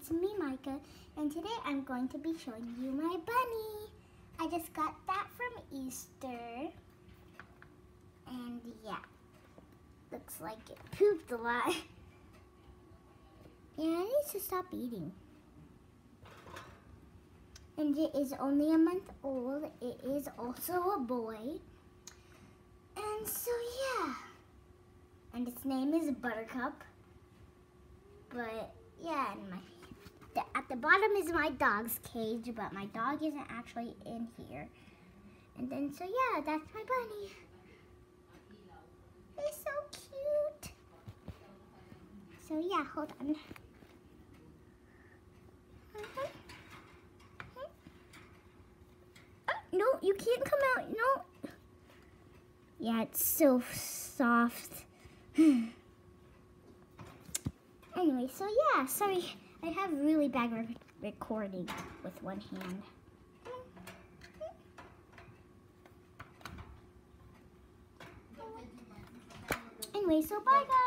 it's me, Micah, and today I'm going to be showing you my bunny. I just got that from Easter, and yeah, looks like it pooped a lot. Yeah, it needs to stop eating. And it is only a month old. It is also a boy. And so, yeah. And its name is Buttercup. But yeah, and my bottom is my dog's cage, but my dog isn't actually in here. And then so yeah, that's my bunny. He's so cute. So yeah, hold on. Uh-huh. Oh, no, you can't come out. No. Yeah, it's so soft. Anyway, so yeah, sorry. I have really bad re recording with one hand. Anyway, so bye guys.